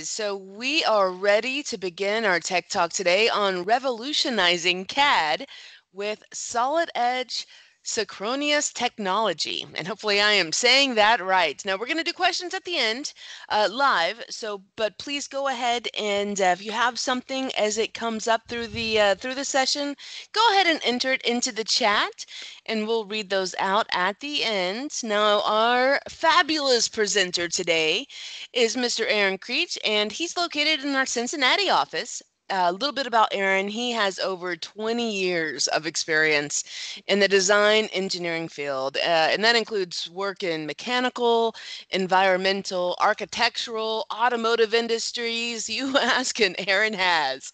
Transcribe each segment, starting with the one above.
So, we are ready to begin our tech talk today on revolutionizing CAD with Solid Edge Synchronious Technology. And hopefully, I am saying that right. Now, we're going to do questions at the end uh, live. So, but please go ahead and uh, if you have something as it comes up through the uh, through the session, go ahead and enter it into the chat, and we'll read those out at the end. Now, our fabulous presenter today is Mr. Aaron Creech, and he's located in our Cincinnati office a little bit about Aaron. He has over 20 years of experience in the design engineering field, uh, and that includes work in mechanical, environmental, architectural, automotive industries. You ask, and Aaron has.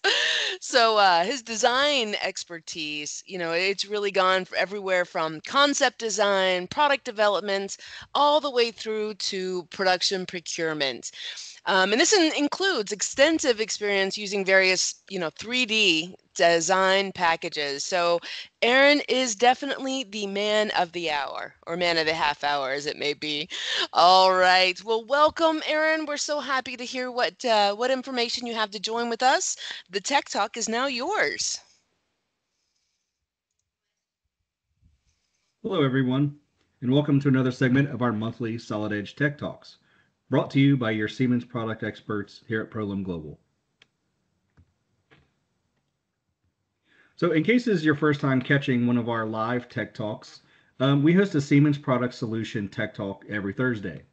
So uh, his design expertise, you know, it's really gone everywhere from concept design, product development, all the way through to production procurement. Um, and this in, includes extensive experience using various, you know, 3D design packages. So Aaron is definitely the man of the hour or man of the half hour, as it may be. All right. Well, welcome, Aaron. We're so happy to hear what uh, what information you have to join with us. The Tech Talk is now yours. Hello, everyone, and welcome to another segment of our monthly Solid Edge Tech Talks brought to you by your Siemens product experts here at PROLIM Global. So in case this is your first time catching one of our live tech talks, um, we host a Siemens Product Solution Tech Talk every Thursday.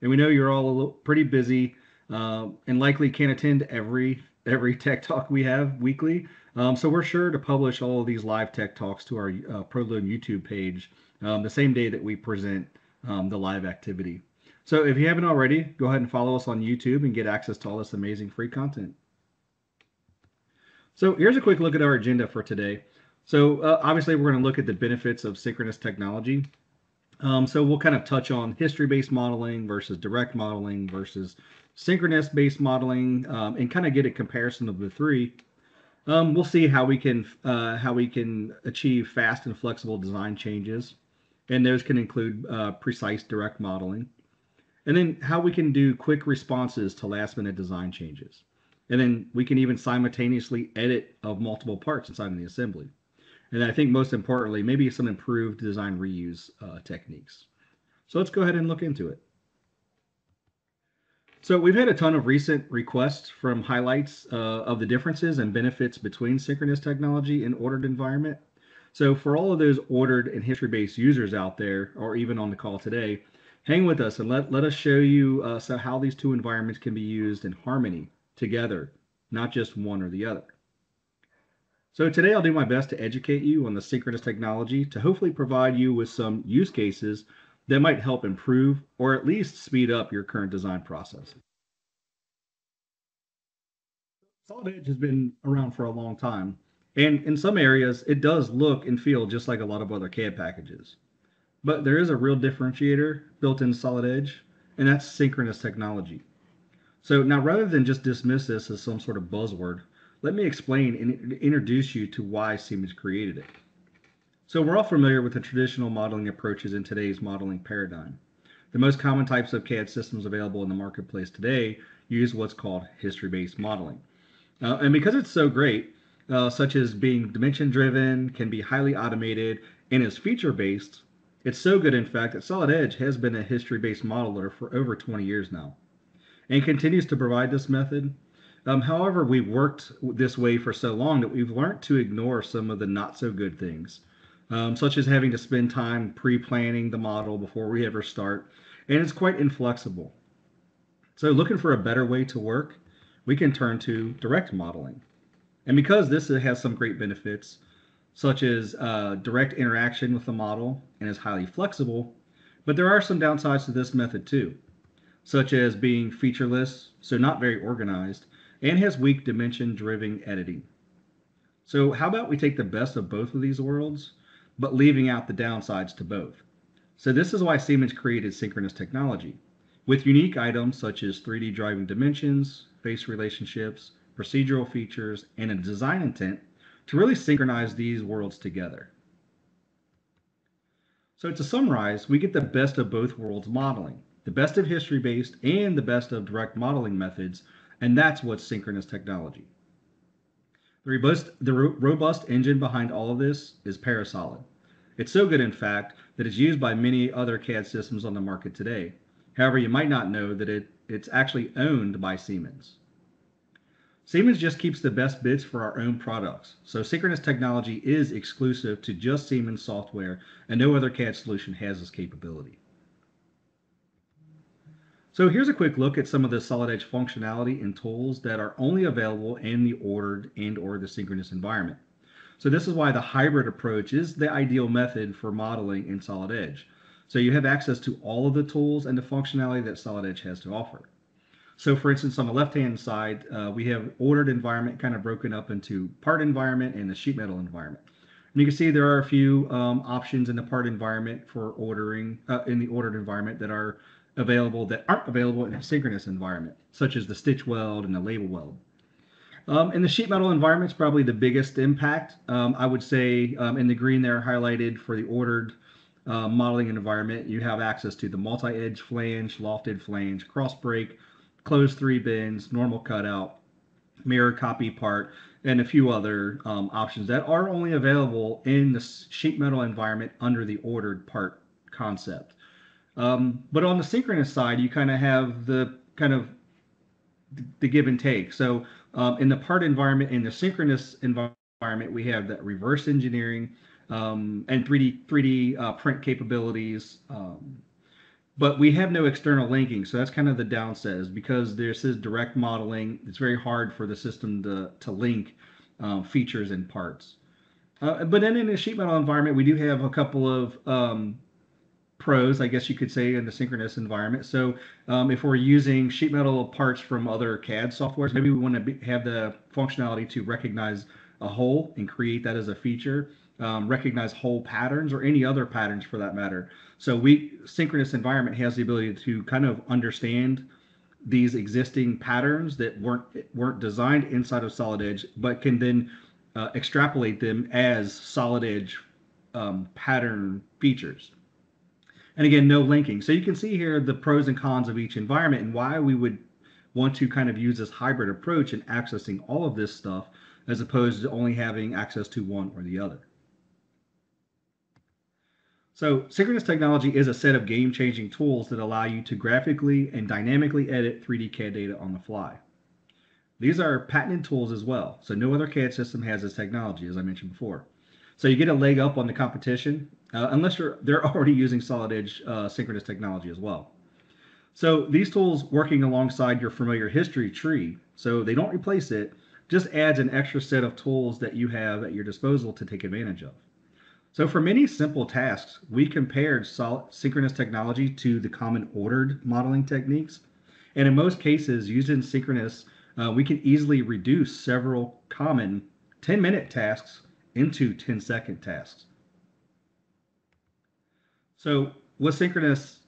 And we know you're all a little, pretty busy uh, and likely can't attend every every tech talk we have weekly. Um, so we're sure to publish all of these live tech talks to our uh, PROLIM YouTube page um, the same day that we present um, the live activity. So if you haven't already, go ahead and follow us on YouTube and get access to all this amazing free content. So here's a quick look at our agenda for today. So uh, obviously we're going to look at the benefits of synchronous technology. Um, so we'll kind of touch on history-based modeling versus direct modeling versus synchronous-based modeling, um, and kind of get a comparison of the three. Um, we'll see how we can uh, how we can achieve fast and flexible design changes, and those can include uh, precise direct modeling and then how we can do quick responses to last minute design changes. And then we can even simultaneously edit of multiple parts inside of the assembly. And I think most importantly, maybe some improved design reuse uh, techniques. So let's go ahead and look into it. So we've had a ton of recent requests from highlights uh, of the differences and benefits between synchronous technology and ordered environment. So for all of those ordered and history-based users out there, or even on the call today, hang with us and let, let us show you uh, so how these two environments can be used in harmony together, not just one or the other. So today I'll do my best to educate you on the synchronous technology to hopefully provide you with some use cases that might help improve or at least speed up your current design process. Solid Edge has been around for a long time, and in some areas it does look and feel just like a lot of other CAD packages. But there is a real differentiator built in Solid Edge, and that's synchronous technology. So now rather than just dismiss this as some sort of buzzword, let me explain and introduce you to why Siemens created it. So we're all familiar with the traditional modeling approaches in today's modeling paradigm. The most common types of CAD systems available in the marketplace today use what's called history-based modeling. Uh, and because it's so great, uh, such as being dimension-driven, can be highly automated, and is feature-based, it's so good, in fact, that Solid Edge has been a history-based modeler for over 20 years now and continues to provide this method. Um, however, we've worked this way for so long that we've learned to ignore some of the not so good things, um, such as having to spend time pre-planning the model before we ever start, and it's quite inflexible. So looking for a better way to work, we can turn to direct modeling. And because this has some great benefits, such as uh, direct interaction with the model and is highly flexible, but there are some downsides to this method too, such as being featureless, so not very organized, and has weak dimension-driven editing. So how about we take the best of both of these worlds, but leaving out the downsides to both. So this is why Siemens created synchronous technology, with unique items such as 3D driving dimensions, face relationships, procedural features, and a design intent to really synchronize these worlds together. So to summarize, we get the best of both worlds modeling, the best of history-based and the best of direct modeling methods And that's what's synchronous technology. The robust, the robust engine behind all of this is Parasolid. It's so good, in fact, that it's used by many other CAD systems on the market today. However, you might not know that it, it's actually owned by Siemens. Siemens just keeps the best bits for our own products, so synchronous technology is exclusive to just Siemens software, and no other CAD solution has this capability. So here's a quick look at some of the Solid Edge functionality and tools that are only available in the ordered and or the synchronous environment. So this is why the hybrid approach is the ideal method for modeling in Solid Edge. So you have access to all of the tools and the functionality that Solid Edge has to offer. So for instance, on the left-hand side, uh, we have ordered environment kind of broken up into part environment and the sheet metal environment. And you can see there are a few um, options in the part environment for ordering uh, in the ordered environment that are available that aren't available in a synchronous environment, such as the stitch weld and the label weld. Um, in the sheet metal environment, it's probably the biggest impact. Um, I would say um, in the green there highlighted for the ordered uh, modeling environment, you have access to the multi-edge flange, lofted flange, cross break, closed three bends, normal cutout, mirror copy part, and a few other um, options that are only available in the sheet metal environment under the ordered part concept. Um, but on the synchronous side, you kind of have the kind of the give and take. So um, in the part environment, in the synchronous environment, we have that reverse engineering um, and 3D 3D uh, print capabilities. Um, but we have no external linking, so that's kind of the downside. is because this is direct modeling, it's very hard for the system to to link um, features and parts. Uh, but then in a sheet metal environment, we do have a couple of um, pros, I guess you could say, in the synchronous environment. So um, if we're using sheet metal parts from other CAD softwares, maybe we want to be, have the functionality to recognize a hole and create that as a feature, um, recognize hole patterns or any other patterns for that matter. So we synchronous environment has the ability to kind of understand these existing patterns that weren't weren't designed inside of Solid Edge, but can then uh, extrapolate them as Solid Edge um, pattern features. And again, no linking. So you can see here the pros and cons of each environment and why we would want to kind of use this hybrid approach in accessing all of this stuff as opposed to only having access to one or the other. So synchronous technology is a set of game-changing tools that allow you to graphically and dynamically edit 3D CAD data on the fly. These are patented tools as well, so no other CAD system has this technology, as I mentioned before. So you get a leg up on the competition, uh, unless they're already using solid edge uh, synchronous technology as well. So these tools working alongside your familiar history tree, so they don't replace it, just adds an extra set of tools that you have at your disposal to take advantage of. So for many simple tasks, we compared synchronous technology to the common ordered modeling techniques. And in most cases, using synchronous, uh, we can easily reduce several common 10 minute tasks into 10 second tasks. So with synchronous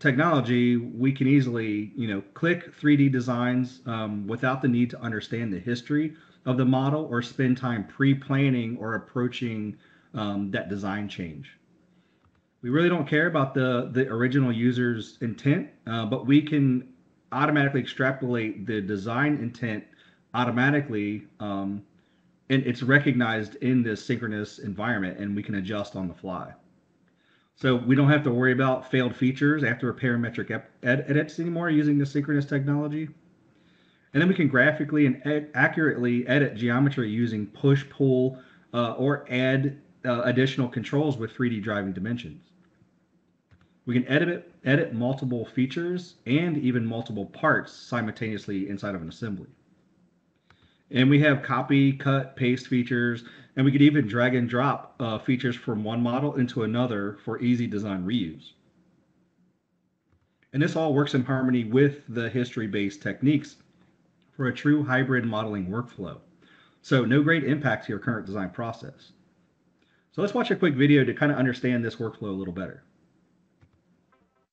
technology, we can easily, you know, click 3D designs um, without the need to understand the history of the model or spend time pre-planning or approaching um, that design change. We really don't care about the, the original user's intent, uh, but we can automatically extrapolate the design intent automatically um, and it's recognized in this synchronous environment and we can adjust on the fly. So we don't have to worry about failed features after a parametric ed- edits anymore using the synchronous technology. And then we can graphically and accurately edit geometry using push, pull, uh, or add uh, additional controls with 3D driving dimensions. We can edit, edit multiple features and even multiple parts simultaneously inside of an assembly. And we have copy, cut, paste features, and we could even drag and drop uh, features from one model into another for easy design reuse. And this all works in harmony with the history-based techniques for a true hybrid modeling workflow. So no great impact to your current design process. So let's watch a quick video to kind of understand this workflow a little better.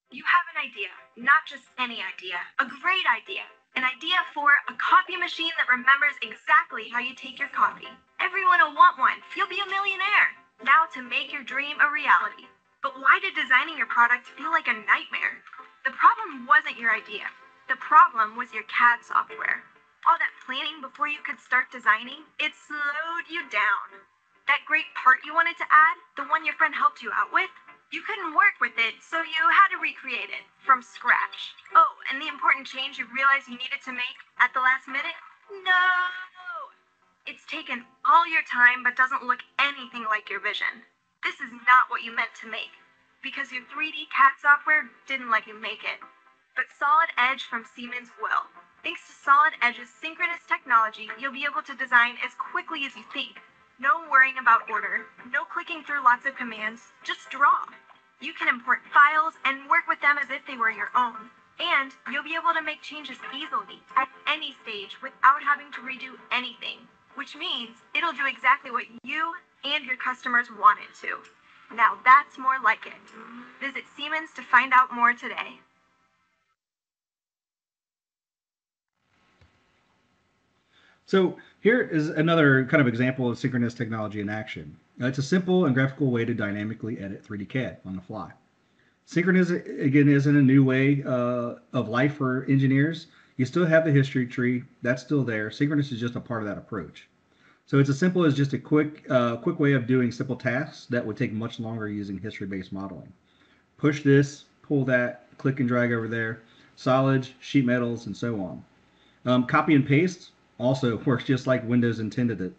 You have an idea, not just any idea, a great idea an idea for a coffee machine that remembers exactly how you take your coffee. Everyone will want one. You'll be a millionaire. Now to make your dream a reality. But why did designing your product feel like a nightmare? The problem wasn't your idea. The problem was your CAD software. All that planning before you could start designing, it slowed you down. That great part you wanted to add, the one your friend helped you out with, you couldn't work with it, so you had to recreate it from scratch. Oh, and the important change you realized you needed to make at the last minute? No! It's taken all your time but doesn't look anything like your vision. This is not what you meant to make because your 3D CAD software didn't let you make it. But Solid Edge from Siemens will. Thanks to Solid Edge's synchronous technology, you'll be able to design as quickly as you think. No worrying about order, no clicking through lots of commands, just draw. You can import files and work with them as if they were your own. And you'll be able to make changes easily at any stage without having to redo anything, which means it'll do exactly what you and your customers want it to. Now that's more like it. Visit Siemens to find out more today. So here is another kind of example of synchronous technology in action. It's a simple and graphical way to dynamically edit 3D CAD on the fly. Synchronous, again, isn't a new way uh, of life for engineers. You still have the history tree. That's still there. Synchronous is just a part of that approach. So it's as simple as just a quick, uh, quick way of doing simple tasks that would take much longer using history-based modeling. Push this, pull that, click and drag over there, solids, sheet metals, and so on. Um, copy and paste also works just like Windows intended it.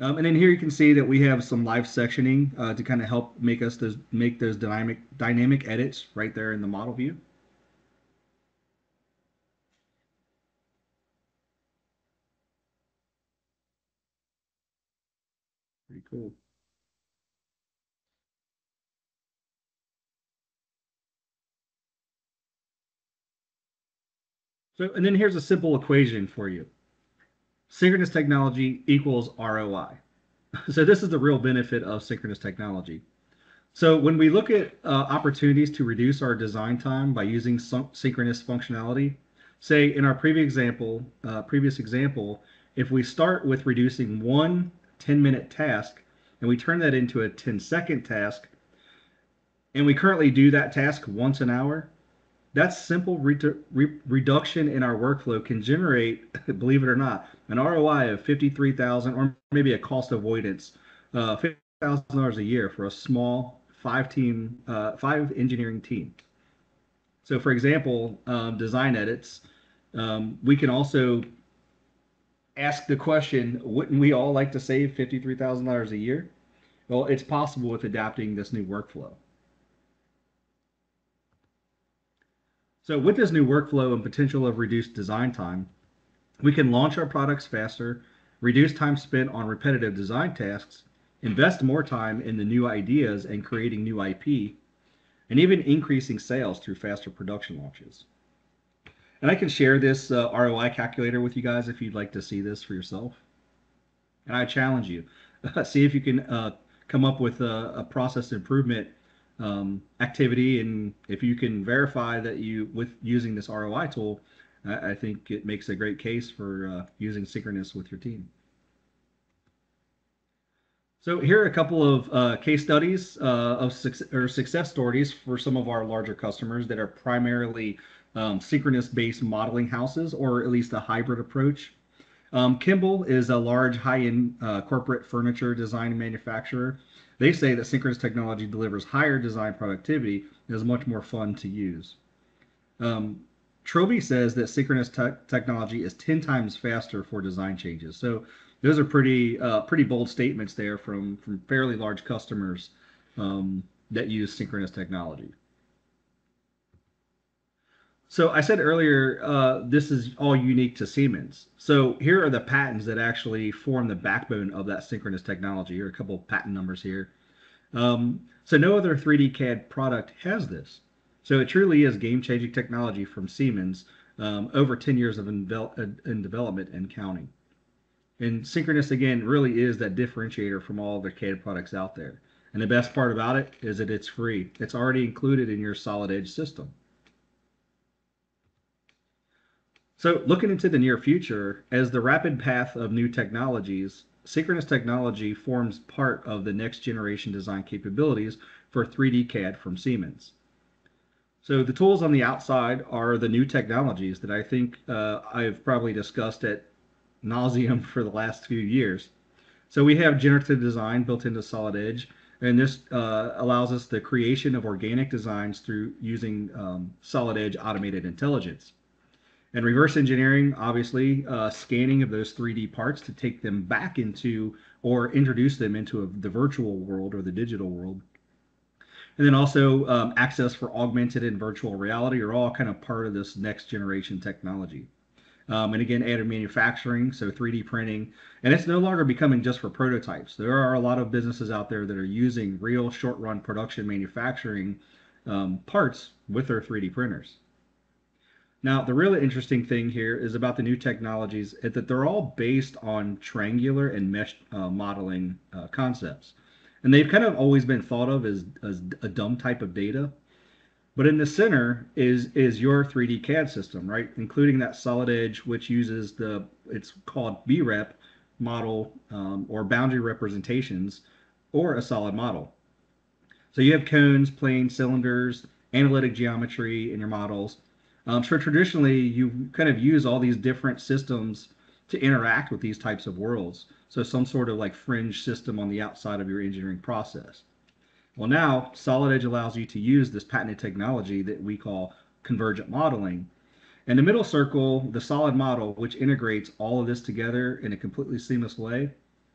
Um, and then here you can see that we have some live sectioning uh, to kind of help make us those make those dynamic dynamic edits right there in the model view. Pretty cool. And then here's a simple equation for you. Synchronous technology equals ROI. So this is the real benefit of synchronous technology. So when we look at uh, opportunities to reduce our design time by using synchronous functionality, say in our previous example, uh, previous example, if we start with reducing one 10 minute task and we turn that into a 10 second task, and we currently do that task once an hour, that simple re re reduction in our workflow can generate, believe it or not, an ROI of 53,000 or maybe a cost avoidance, uh, $50,000 a year for a small five team, uh, five engineering team. So for example, um, design edits, um, we can also ask the question, wouldn't we all like to save $53,000 a year? Well, it's possible with adapting this new workflow. So with this new workflow and potential of reduced design time, we can launch our products faster, reduce time spent on repetitive design tasks, invest more time in the new ideas and creating new IP, and even increasing sales through faster production launches. And I can share this uh, ROI calculator with you guys if you'd like to see this for yourself. And I challenge you, see if you can uh, come up with a, a process improvement um, activity. And if you can verify that you, with using this ROI tool, I, I think it makes a great case for uh, using synchronous with your team. So here are a couple of uh, case studies uh, of success, or success stories for some of our larger customers that are primarily um, synchronous-based modeling houses, or at least a hybrid approach. Um, Kimball is a large high-end uh, corporate furniture design manufacturer they say that synchronous technology delivers higher design productivity and is much more fun to use. Um, Trovy says that synchronous te technology is 10 times faster for design changes. So those are pretty uh, pretty bold statements there from, from fairly large customers um, that use synchronous technology. So I said earlier, uh, this is all unique to Siemens. So here are the patents that actually form the backbone of that synchronous technology. Here are a couple of patent numbers here. Um, so no other 3D CAD product has this. So it truly is game-changing technology from Siemens, um, over 10 years of in, in development and counting. And synchronous again really is that differentiator from all the CAD products out there. And the best part about it is that it's free. It's already included in your solid edge system. So looking into the near future, as the rapid path of new technologies, synchronous technology forms part of the next generation design capabilities for 3D CAD from Siemens. So the tools on the outside are the new technologies that I think uh, I've probably discussed at nauseum for the last few years. So we have generative design built into Solid Edge, and this uh, allows us the creation of organic designs through using um, Solid Edge automated intelligence. And reverse engineering, obviously, uh, scanning of those 3D parts to take them back into or introduce them into a, the virtual world or the digital world and then also um, access for augmented and virtual reality are all kind of part of this next generation technology. Um, and again, additive manufacturing, so 3D printing, and it's no longer becoming just for prototypes. There are a lot of businesses out there that are using real short run production manufacturing um, parts with their 3D printers. Now, the really interesting thing here is about the new technologies is that they're all based on triangular and mesh uh, modeling uh, concepts and they've kind of always been thought of as, as a dumb type of data. But in the center is is your 3D CAD system, right? Including that solid edge, which uses the it's called BREP model um, or boundary representations or a solid model. So you have cones, planes, cylinders, analytic geometry in your models. Um, so traditionally, you kind of use all these different systems to interact with these types of worlds. So some sort of like fringe system on the outside of your engineering process. Well, now Solid Edge allows you to use this patented technology that we call convergent modeling. And the middle circle, the solid model, which integrates all of this together in a completely seamless way,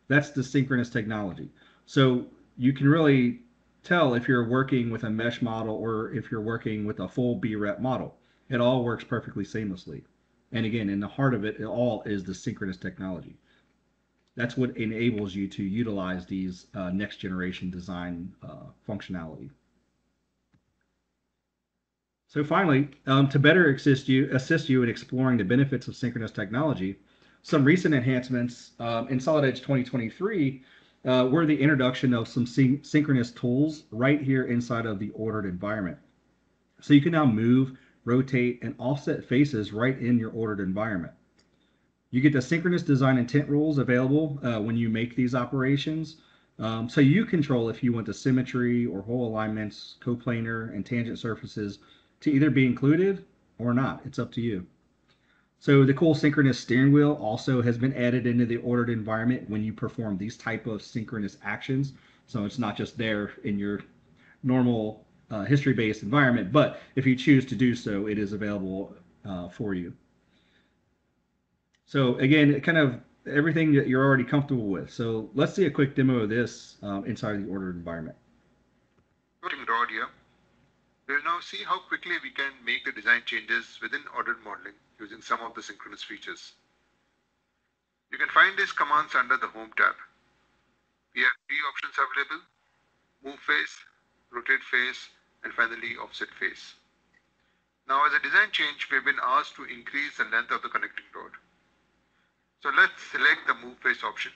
that's the synchronous technology. So you can really tell if you're working with a mesh model or if you're working with a full BREP model. It all works perfectly seamlessly. And again, in the heart of it, it all is the synchronous technology that's what enables you to utilize these uh, next generation design uh, functionality. So finally, um, to better assist you, assist you in exploring the benefits of synchronous technology, some recent enhancements um, in Solid Edge 2023 uh, were the introduction of some syn synchronous tools right here inside of the ordered environment. So you can now move, rotate, and offset faces right in your ordered environment. You get the synchronous design intent rules available uh, when you make these operations. Um, so you control if you want the symmetry or hole alignments, coplanar, and tangent surfaces to either be included or not. It's up to you. So the cool synchronous steering wheel also has been added into the ordered environment when you perform these type of synchronous actions. So it's not just there in your normal uh, history-based environment, but if you choose to do so, it is available uh, for you. So again, kind of everything that you're already comfortable with. So let's see a quick demo of this um, inside the ordered environment. Here. We'll now see how quickly we can make the design changes within ordered modeling using some of the synchronous features. You can find these commands under the Home tab. We have three options available, move face, rotate face, and finally offset face. Now as a design change, we have been asked to increase the length of the connecting rod. So let's select the move face option.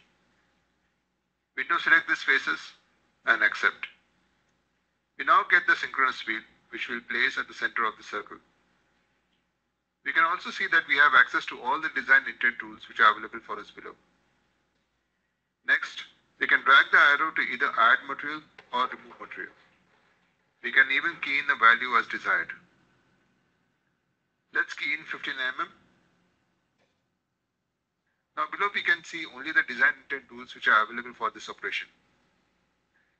Window select these faces and accept. We now get the synchronous wheel which we'll place at the center of the circle. We can also see that we have access to all the design intent tools which are available for us below. Next, we can drag the arrow to either add material or remove material. We can even key in the value as desired. Let's key in 15 mm now below we can see only the design intent tools which are available for this operation.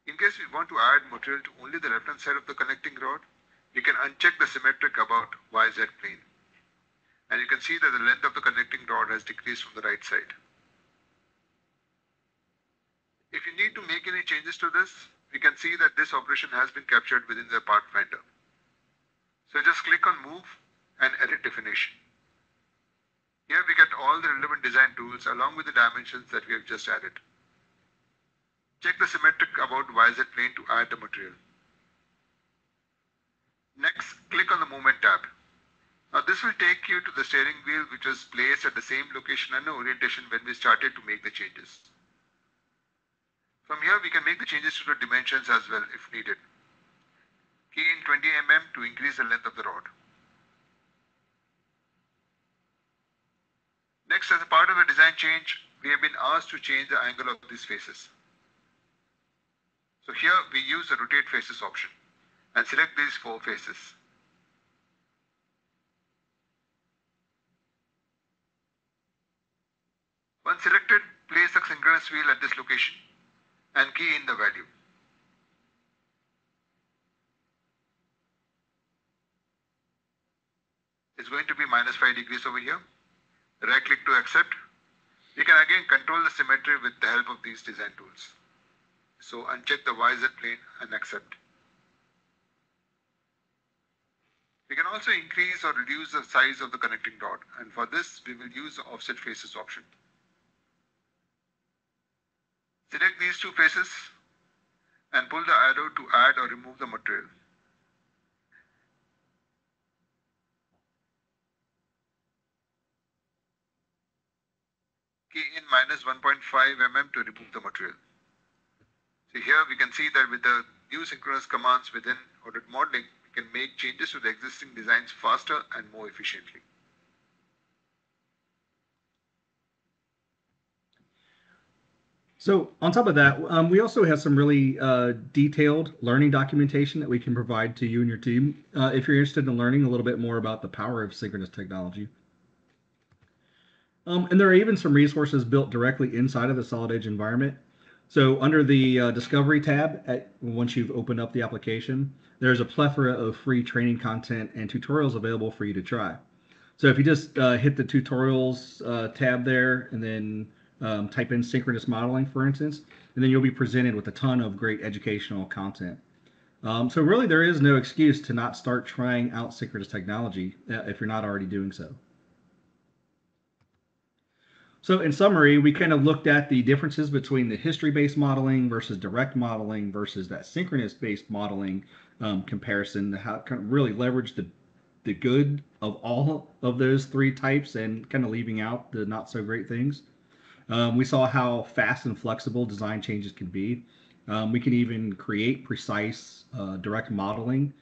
In case we want to add material to only the left hand side of the connecting rod, you can uncheck the symmetric about YZ plane. And you can see that the length of the connecting rod has decreased from the right side. If you need to make any changes to this, we can see that this operation has been captured within the part finder. So just click on move and edit definition. Here we get all the relevant design tools along with the dimensions that we have just added. Check the symmetric about YZ plane to add the material. Next, click on the movement tab. Now this will take you to the steering wheel which was placed at the same location and orientation when we started to make the changes. From here, we can make the changes to the dimensions as well if needed. Key in 20 mm to increase the length of the rod. Next, as a part of the design change, we have been asked to change the angle of these faces. So here we use the rotate faces option and select these four faces. Once selected, place the synchronous wheel at this location and key in the value. It's going to be minus 5 degrees over here. Right click to accept. We can again control the symmetry with the help of these design tools. So uncheck the YZ plane and accept. We can also increase or reduce the size of the connecting dot and for this we will use the offset faces option. Select these two faces and pull the arrow to add or remove the material. Key in minus 1.5 mm to remove the material. So here we can see that with the new synchronous commands within ordered modeling, we can make changes to the existing designs faster and more efficiently. So on top of that, um, we also have some really uh, detailed learning documentation that we can provide to you and your team uh, if you're interested in learning a little bit more about the power of synchronous technology. Um, and there are even some resources built directly inside of the Solid Edge environment. So under the uh, Discovery tab, at, once you've opened up the application, there's a plethora of free training content and tutorials available for you to try. So if you just uh, hit the tutorials uh, tab there and then um, type in synchronous modeling, for instance, and then you'll be presented with a ton of great educational content. Um, so really, there is no excuse to not start trying out synchronous technology uh, if you're not already doing so. So in summary, we kind of looked at the differences between the history-based modeling versus direct modeling versus that synchronous-based modeling um, comparison, how it kind of really leverage the the good of all of those three types and kind of leaving out the not so great things. Um, we saw how fast and flexible design changes can be. Um, we can even create precise uh, direct modeling.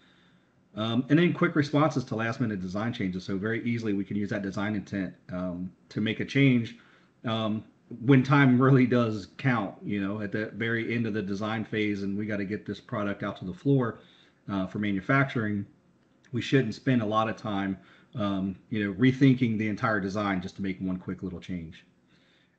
Um, and then quick responses to last minute design changes. So very easily we can use that design intent um, to make a change um, when time really does count, you know, at the very end of the design phase and we got to get this product out to the floor uh, for manufacturing, we shouldn't spend a lot of time, um, you know, rethinking the entire design just to make one quick little change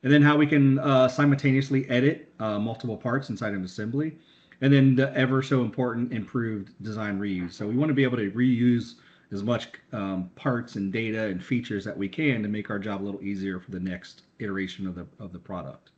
and then how we can uh, simultaneously edit uh, multiple parts inside an assembly, and then the ever so important improved design reuse. So we want to be able to reuse as much um, parts and data and features that we can to make our job a little easier for the next iteration of the of the product.